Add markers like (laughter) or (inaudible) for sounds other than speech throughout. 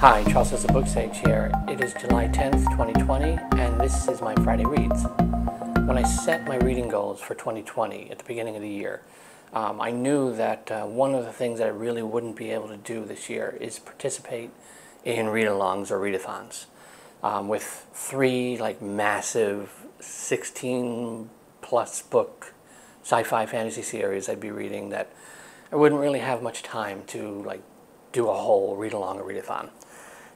Hi, Charles is the Book Sage here. It is July 10th, 2020, and this is my Friday Reads. When I set my reading goals for 2020 at the beginning of the year, um, I knew that uh, one of the things that I really wouldn't be able to do this year is participate in read-alongs or readathons um, with three like massive 16 plus book sci-fi fantasy series I'd be reading that I wouldn't really have much time to like do a whole read-along or readathon.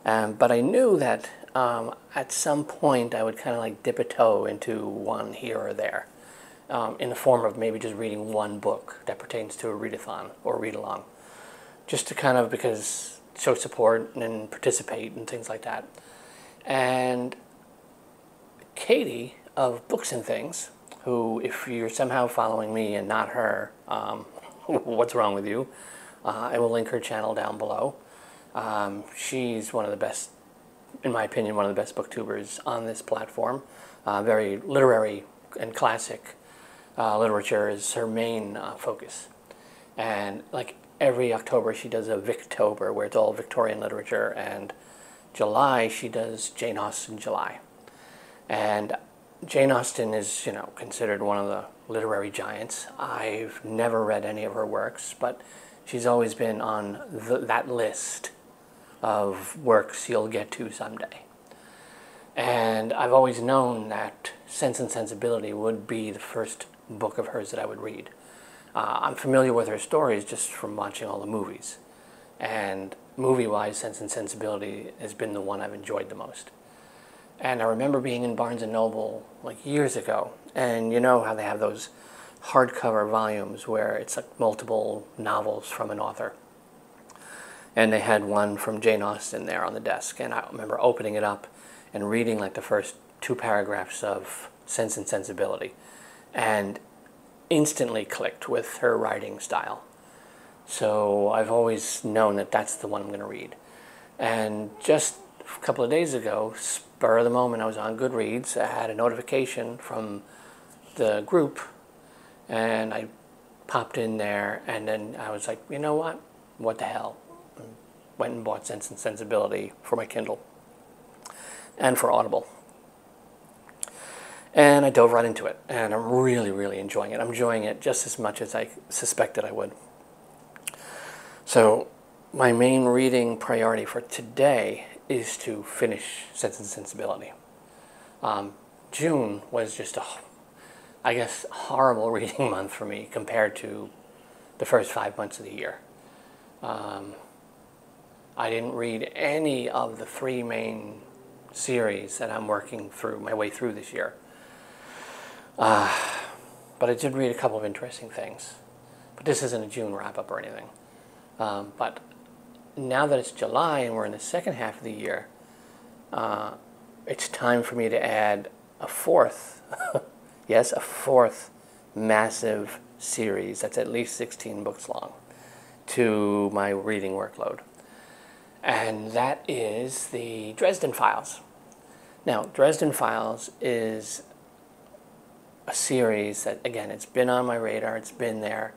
Um, but I knew that um, at some point I would kind of like dip a toe into one here or there um, in the form of maybe just reading one book that pertains to a readathon or read-along. Just to kind of, because show support and participate and things like that. And Katie of Books and Things, who, if you're somehow following me and not her, um, (laughs) what's wrong with you? Uh, I will link her channel down below. Um, she's one of the best, in my opinion, one of the best booktubers on this platform. Uh, very literary and classic uh, literature is her main uh, focus. And like every October, she does a Victober, where it's all Victorian literature, and July, she does Jane Austen July. And Jane Austen is, you know, considered one of the literary giants. I've never read any of her works, but she's always been on the, that list of works you'll get to someday. And I've always known that Sense and Sensibility would be the first book of hers that I would read. Uh, I'm familiar with her stories just from watching all the movies. And movie-wise, Sense and Sensibility has been the one I've enjoyed the most. And I remember being in Barnes & Noble like years ago, and you know how they have those hardcover volumes where it's like multiple novels from an author. And they had one from Jane Austen there on the desk, and I remember opening it up and reading like the first two paragraphs of Sense and Sensibility, and instantly clicked with her writing style. So I've always known that that's the one I'm going to read. And just a couple of days ago, spur of the moment, I was on Goodreads. I had a notification from the group, and I popped in there, and then I was like, you know what? What the hell? Went and bought Sense and Sensibility for my Kindle and for Audible. And I dove right into it, and I'm really, really enjoying it. I'm enjoying it just as much as I suspected I would. So my main reading priority for today is to finish Sense and Sensibility. Um, June was just a, I guess, horrible (laughs) reading month for me compared to the first five months of the year. Um, I didn't read any of the three main series that I'm working through, my way through this year. Uh, but I did read a couple of interesting things. But this isn't a June wrap-up or anything. Um, but now that it's July and we're in the second half of the year, uh, it's time for me to add a fourth, (laughs) yes, a fourth massive series that's at least 16 books long to my reading workload. And that is the Dresden Files. Now, Dresden Files is a series that, again, it's been on my radar, it's been there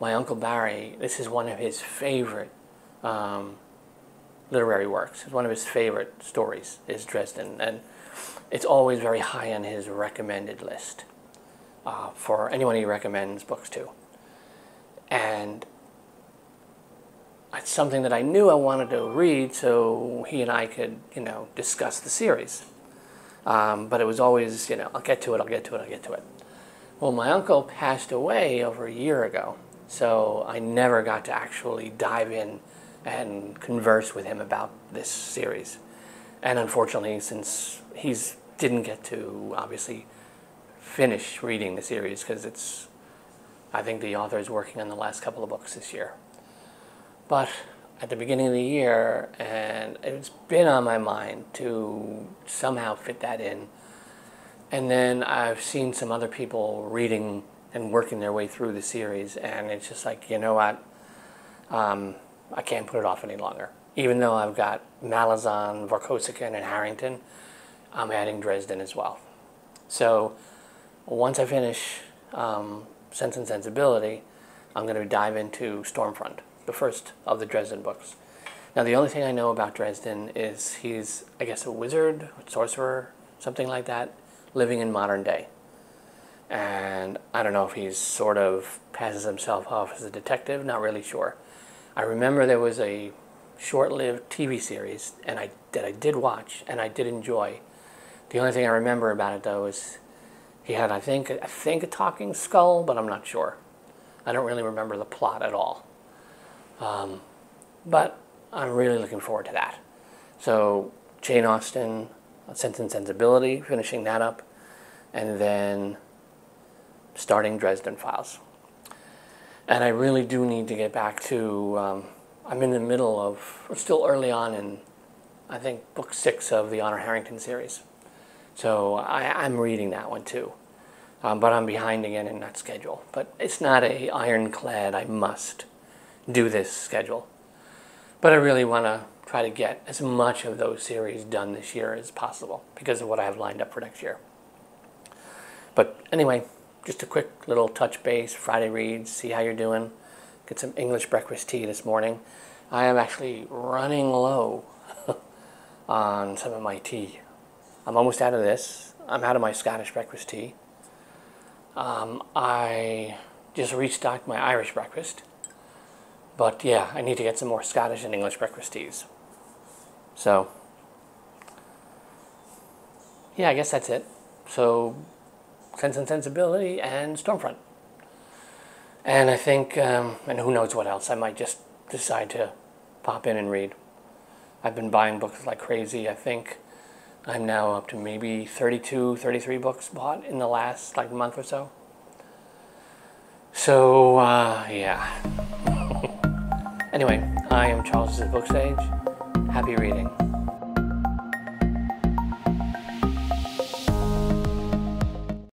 my Uncle Barry, this is one of his favorite um, literary works. It's one of his favorite stories is Dresden. And it's always very high on his recommended list uh, for anyone he recommends books to. And it's something that I knew I wanted to read so he and I could, you know, discuss the series. Um, but it was always, you know, I'll get to it, I'll get to it, I'll get to it. Well, my uncle passed away over a year ago. So I never got to actually dive in and converse with him about this series. And unfortunately, since he's didn't get to obviously finish reading the series because it's, I think the author is working on the last couple of books this year. But at the beginning of the year, and it's been on my mind to somehow fit that in. And then I've seen some other people reading and working their way through the series. And it's just like, you know what? Um, I can't put it off any longer. Even though I've got Malazan, Vorkosigan, and Harrington, I'm adding Dresden as well. So once I finish um, Sense and Sensibility, I'm going to dive into Stormfront, the first of the Dresden books. Now, the only thing I know about Dresden is he's, I guess, a wizard, sorcerer, something like that, living in modern day. And I don't know if he's sort of passes himself off as a detective, not really sure. I remember there was a short-lived TV series and I, that I did watch and I did enjoy. The only thing I remember about it, though, is he had, I think, I think a talking skull, but I'm not sure. I don't really remember the plot at all. Um, but I'm really looking forward to that. So Jane Austen, Sense and Sensibility, finishing that up, and then starting Dresden Files. And I really do need to get back to, um, I'm in the middle of, still early on in, I think, book six of the Honor Harrington series. So I, am reading that one too. Um, but I'm behind again in that schedule. But it's not a ironclad, I must do this schedule. But I really want to try to get as much of those series done this year as possible because of what I have lined up for next year. But anyway, just a quick little touch base, Friday reads, see how you're doing. Get some English breakfast tea this morning. I am actually running low (laughs) on some of my tea. I'm almost out of this. I'm out of my Scottish breakfast tea. Um, I just restocked my Irish breakfast. But yeah, I need to get some more Scottish and English breakfast teas. So, yeah, I guess that's it. So, Sense and Sensibility and Stormfront. And I think, um, and who knows what else, I might just decide to pop in and read. I've been buying books like crazy. I think I'm now up to maybe 32, 33 books bought in the last like month or so. So, uh, yeah. Anyway, I am Charles' Book Sage. Happy reading.